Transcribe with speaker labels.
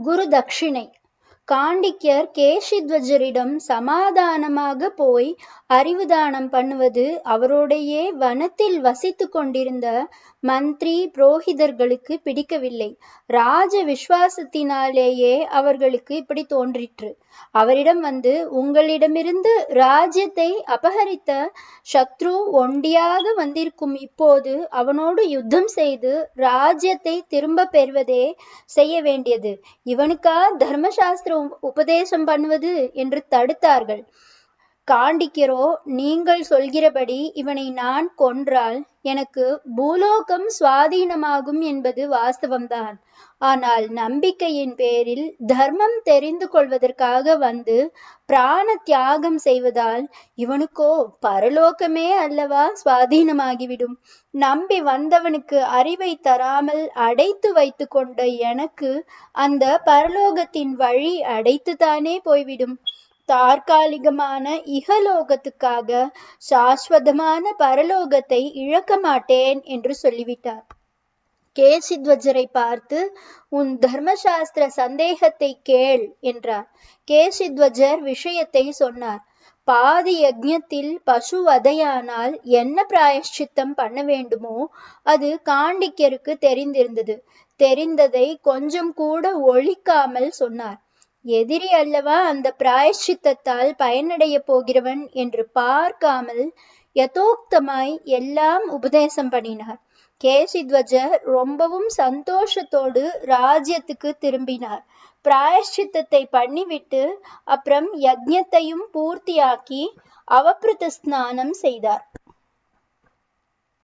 Speaker 1: குரு தட்சிணை காண்டிக்யர் கேஷித்வஜரிடம் சமாதானமாக போய் அறிவுதானம் பண்ணுவது அவரோடையே வனத்தில் வசித்து கொண்டிருந்த மந்திரி புரோகிதர்களுக்கு பிடிக்கவில்லை. ராஜ விசுவாசத்தினாலேயே அவர்களுக்கு இப்படி தோன்றிற்று. அவரிடம் வந்து உங்களிடமிருந்து ராஜ்யத்தை அபகரித்த சத்ரு ஒண்டியாக வந்திருக்கும் இப்போது அவனோடு யுத்தம் செய்து ராஜ்யத்தை திரும்ப பெறுவதே செய்ய வேண்டியது. இவனுக்கா தர்மசாஸ்திர உபதேசம் பண்ணுவது என்று தடுத்தார்கள். காண்டிக்கிறோ நீங்கள் சொல்கிறபடி இவனை நான் கொன்றால் எனக்கு பூலோகம் சுவாதீனமாகும் என்பது வாஸ்தவம்தான். ஆனால் நம்பிக்கையின் பேரில் தர்மம் தெரிந்து கொள்வதற்காக வந்து பிராண தியாகம் செய்வதால் இவனுக்கோ பரலோகமே அல்லவா சுவாதீனமாகிவிடும். நம்பி வந்தவனுக்கு அறிவை தராமல் அடைத்து வைத்து கொண்ட எனக்கு அந்த பரலோகத்தின் வழி அடைத்துத்தானே போய்விடும். தற்காலிகமான இகலோகத்துக்காக சாஸ்வதமான பரலோகத்தை இழக்க மாட்டேன் என்று சொல்லிவிட்டார். கேசித்வஜரை பார்த்து உன் தர்மசாஸ்திர சந்தேகத்தை கேள் என்றார். கேசித்வஜர் விஷயத்தை சொன்னார். பாதி யஜ்யத்தில் பசு வதையானால் என்ன பிராயஷ்சித்தம் பண்ண வேண்டுமோ அது காண்டிக்கருக்கு தெரிந்திருந்தது. தெரிந்ததை கொஞ்சம் கூட ஒழிக்காமல் சொன்னார். எதிரி அல்லவா அந்த பிராயஷ்சித்தத்தால் பயனடைய போகிறவன் என்று பார்க்காமல் யதோக்தமாய் எல்லாம் உபதேசம் பண்ணினார். கேசித்வஜர் ரொம்பவும் சந்தோஷத்தோடு ராஜ்யத்துக்கு திரும்பினார். பிராயஷ்சித்தத்தை பண்ணிவிட்டு அப்புறம் யஜ்ஞத்தையும் பூர்த்தியாக்கி அவபிருத்த ஸ்நானம் செய்தார்.